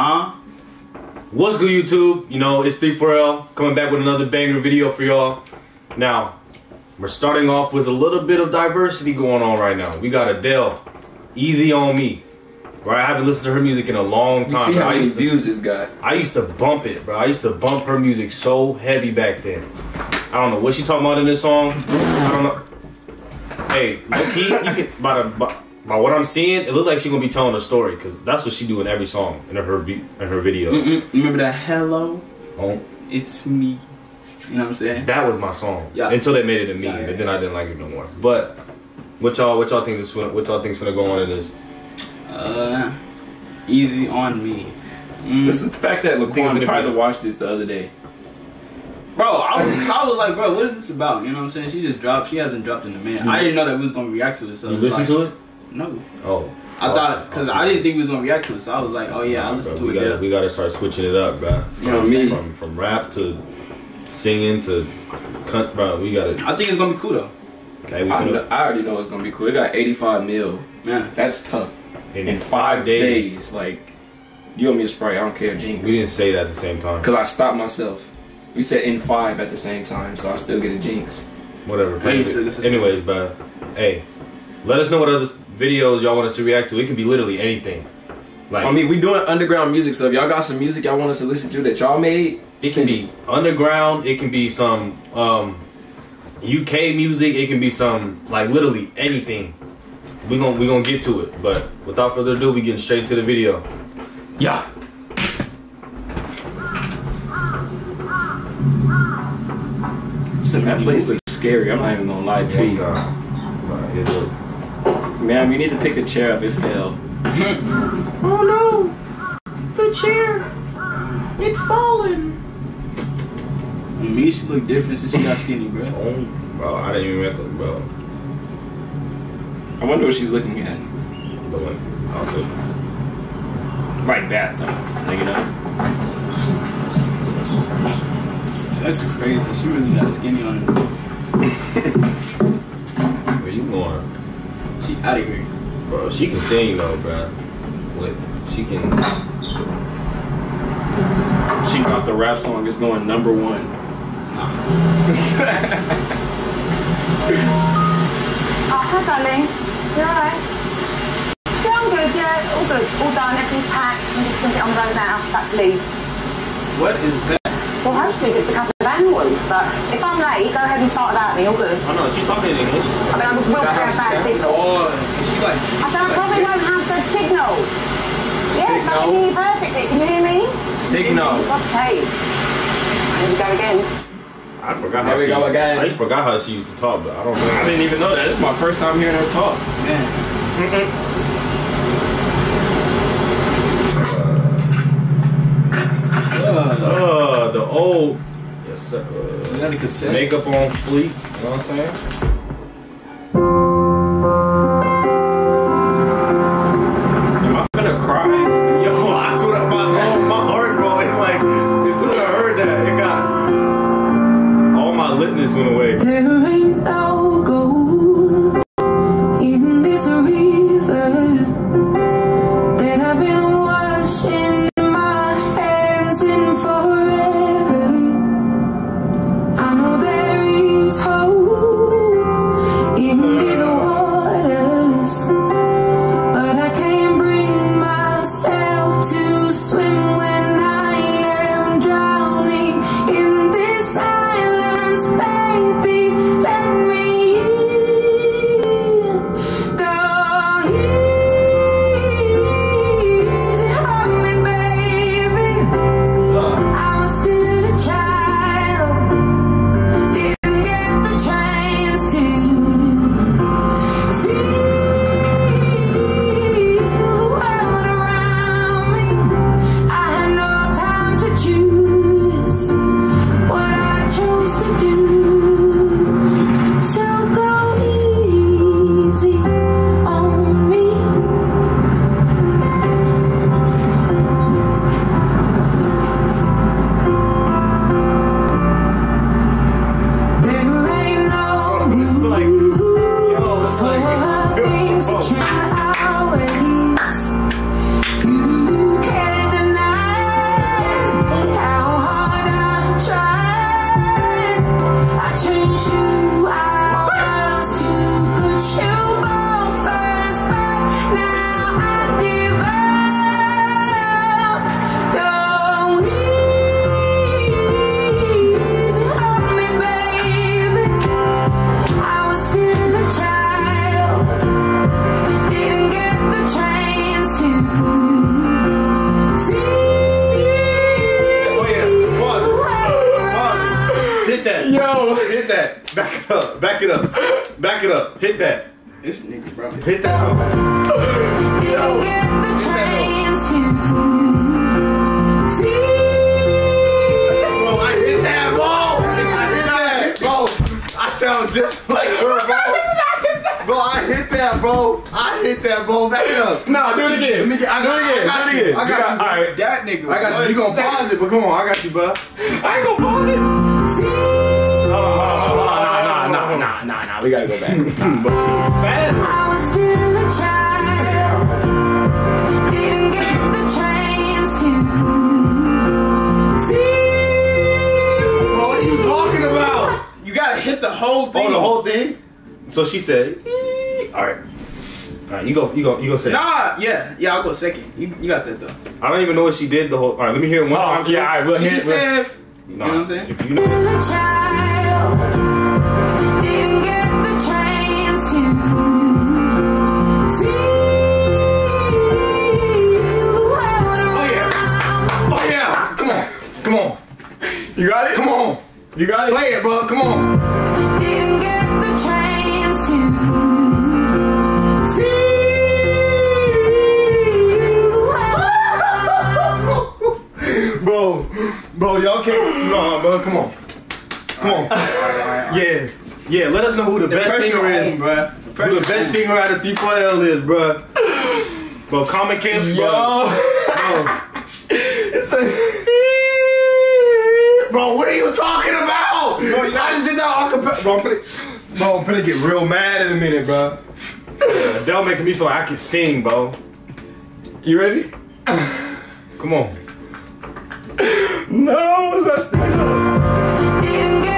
Huh? What's good, YouTube? You know, it's 3-4L coming back with another banger video for y'all. Now, we're starting off with a little bit of diversity going on right now. We got Adele, Easy on Me. Right, I haven't listened to her music in a long You time. see how I many used to, views this got? I used to bump it, bro. I used to bump her music so heavy back then. I don't know what she talking about in this song. I don't know. Hey, low key, you can by the by, by what I'm seeing, it looks like she's gonna be telling a story because that's what she do in every song in her vi- in her videos. Mm-mm. Remember that hello? Oh, It's me. You know what I'm saying? that was my song. Yeah. Until they made it a meme, Yeah, yeah, and then I didn't like it no more. But what y'all what y'all think is what y'all think's gonna go on in this? Uh, easy on me. Mm. This is the fact that think Laquan tried gonna watch this the other day. Bro, I was, I was like, bro, what is this about? You know what I'm saying? She just dropped. She hasn't dropped in a minute. I didn't know that we was gonna react to this. So You listen like, to it? No, Oh, I thought because I didn't think we was gonna react to it. So I was like, oh yeah, I Nah, listened bro, to we it. Gotta, yeah. we gotta start switching it up, bro. You know what I'm From- From from rap to singing to, cunt, bro. We gotta. I think it's gonna be cool though. Hey, we I, can, I already know it's gonna be cool. It got 85 mil. Man, That's tough. in, In five days, like you want me to spray? I don't care, Jinx. We didn't say that at the same time. Cause I stopped myself. We said in five at the same time, so I still get a Jinx. Whatever. Hey, so this is- Anyways, but hey, let us know what other videos y'all want us to react to. It can be literally anything. Like I mean, we doing underground music, so if y'all got some music y'all want us to listen to that y'all made, it can be underground. It can be some um, UK music. It can be some like literally anything. We gonna we gonna get to it. But without further ado, we getting straight to the video. Yeah. So that place looks scary. I'm not even gonna lie to Oh, you. God. Right, it look- Man, we need to pick a chair up. It fell. Oh no! The chair! It fallen! me she look different since she got skinny, bro. Oh, bro, I didn't even remember, bro. I wonder what she's looking at. The one. Okay. Right back, though. Like, you know. That's crazy. She really got skinny on it. Where you going? She out of here. Bro, she can sing though, bro. What? She can. She got the rap song. It's going number one. Oh, hi, darling. You alright? Yeah, I'm good, yeah, all good. All done, everything's packed. I'm just going to get on the road now, back to leave. What is that? Well, hopefully just a couple of annuals, but if I'm late, go ahead and start without me, all good. Oh no, she's talking in English. I mean, I will that how have bad signal. Oh, and she like I said I probably don't have good signal. Yes, I Signal? can hear you perfectly. Can you hear me? Signal. God's sake. Here we go again. I forgot how There we she. go used, again. I just forgot how she used to talk, but I don't I didn't even know that. This is my first time hearing her talk. man. Uh, Uh, the old. Uh, that a cassette? makeup on fleek. You know what I'm saying? Hit that. Didn't get the chance to feel. Bro, I hit that, bro. I hit that, bro. I sound just like her, bro. Bro, I hit that, bro. I hit that, bro. Back it up. Nah, do it again. Let me get. I, do it again. I got do it again. I got you. All right. That nigga. I got you. You gonna pause it, but come on, I got you, bro. I ain't gonna pause it. Nah, nah, nah, nah, nah. nah. We gotta go back. But she's bad. Was still a child. Didn't get the chance to feel. Bro, what are you talking about? You gotta hit the whole thing. Oh, the whole thing. So she said, "Ee." "All right, all right." You go. You go. You go. Say. Nah, yeah, yeah. I'll go second. You, you got that though. I don't even know what she did. The whole. All right. Let me hear it one Oh, time. yeah, all right. Well, She here, just well, said, you know what I'm saying? If you know. You got it? Play it, bro. Come on. Didn't get the chance to feel. Bro, bro, y'all can't. No, bro, come on. Come on. Yeah. Yeah, let us know who the, best singer on, is. bro. The Who the best on. singer out of 3-4L is, bro. Bro, comment camp, bro. Yo. Bro. It's a. Bro, what are you talking about? Bro, you I just did that acapella. Bro, I'm finna, bro, I'm finna get real mad in a minute, bro. Yeah, Adele making me feel like I can sing, bro. You ready? Come on. No, it's not still. Didn't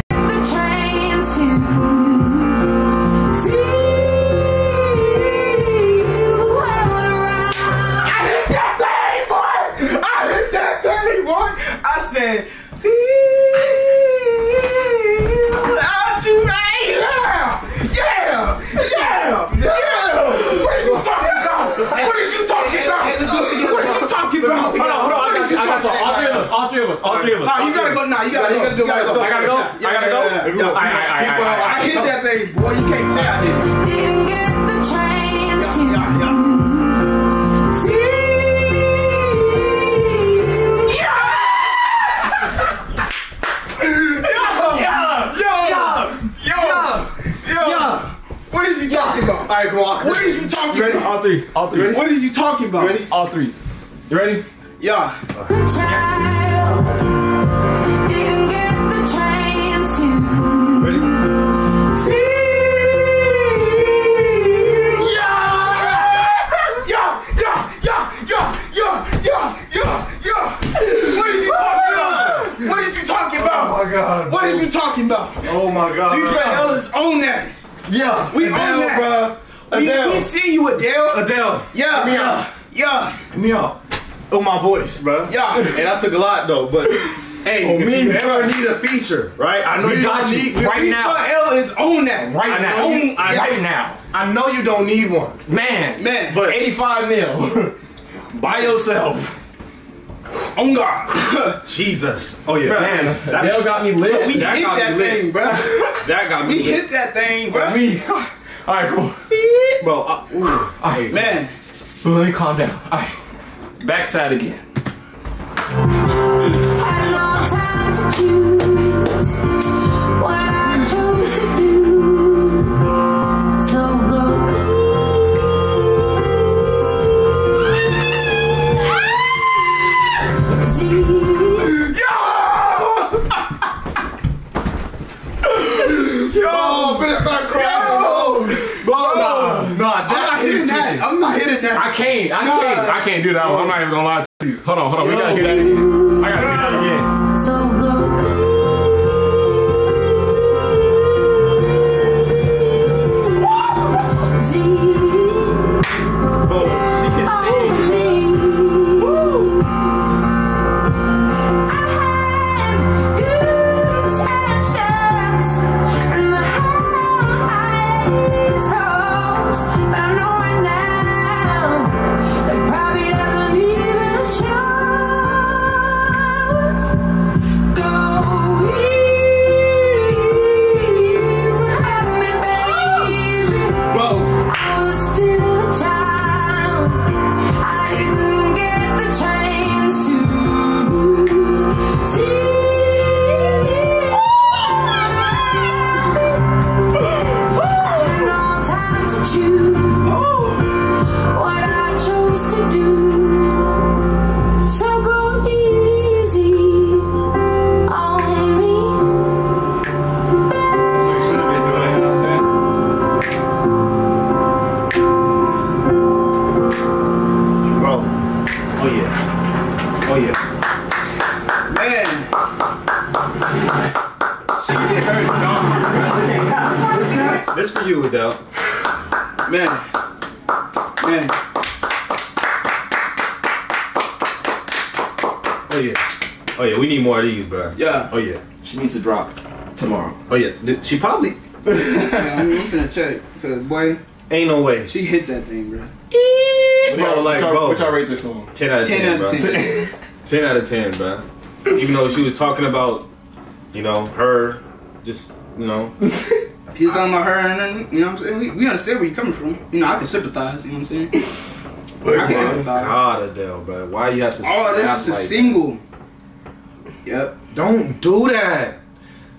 three of us. All three of us. All three of us. Nah, you gotta go us. now. You gotta you go. gotta do it by yourself. I gotta go. I gotta go. I hit that thing, boy. You can't say I didn't. Didn't get the chance to Yeah, yeah. What is you talking about? All right, come on. What is you talking You ready? about? All three. All three. What is you talking about? You ready? All three. You ready? Yeah. You talking about? Oh my God. You put Ellis on that. Yeah. We Adele, on that. bro. We, Adele. we see you, Adele. Adele. Yeah, me yeah, yeah, me out. Oh, my voice, bro. Yeah. And I took a lot, though, but. Hey, Oh, if me, you ever need a feature, right? I know We you got you. need Right We now. put Ellis on that. Right I now. know you- I- I- right now. I know you don't need one, Man. Man, but 85 mil. By yourself. On God. Jesus. Oh yeah, Bruh. man, that, Dale got me lit. we that hit got me that lit. thing, bro. that got me. We lit. hit that thing, bro. me. All right, cool. bro. Uh, ooh. All right, Man, Let me calm down. All right. Backside again. Hitting that. I'm not hitting that. I can't. I can't. I can't do that one. I'm not even gonna lie to you. Hold on, hold on. We gotta hear that again. I gotta hear that again. So go more of these, bro. Yeah. Oh yeah. She needs to drop tomorrow. Oh yeah. She probably Man, I'm finna check. Cause boy, ain't no way. she hit that thing, bro. Bro, like, what y'all, bro. what y'all rate this song? 10 out of 10, 10 out bro. of 10. 10 out of 10, bro. Even though she was talking about, you know, her, just, you know, He was talking about her and then, you know what I'm saying? We, we understand where you're coming from. You know, I can sympathize, you know what I'm saying? I can empathize. God, Adele, bro. Why you have to Oh, this is a like single. Yep. Don't do that.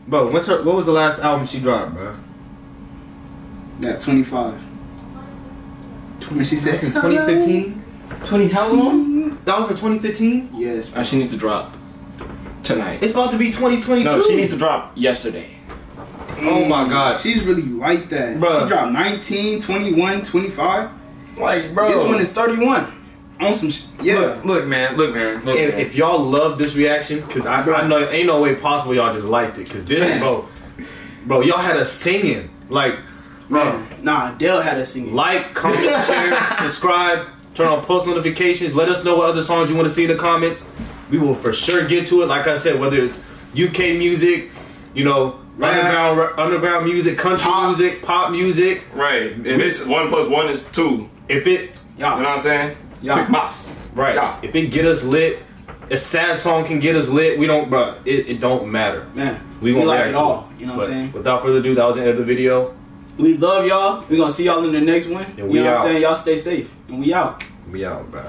Bro, what's her, what was the last album she dropped, bro? That 25. When she said, 2015? 20 how long? That was in 2015? Yes. Uh, she needs to drop tonight. It's about to be 2022. No, she needs to drop yesterday. Oh my God. She's really like that. Bruh. She dropped 19, 21, 25. Like, bro. This one is 31. On some sh- Yeah. Look, look, man. Look, man. Look, If, man. if y'all love this reaction, because I, I know ain't no way possible y'all just liked it. Because this, bro, bro, y'all had us singing. Like, bro, Man. Nah, Dell had us singing. like, comment, share, subscribe, turn on post notifications. Let us know what other songs you want to see in the comments. We will for sure get to it. Like I said, whether it's UK music, you know, Rap. underground underground music, country Pop. music, pop music. right. If it's one plus one is two. If it You know what I'm saying? Yeah. Quick boss. right, Yeah. if it get us lit, a sad song can get us lit. We don't, bro. It, it don't matter. Man. We won't like it all. You know what I'm saying? without further ado, that was the end of the video. We love y'all. we going to see y'all in the next one. And we you know what out. I'm saying? Y'all stay safe. And we out. We out, bro.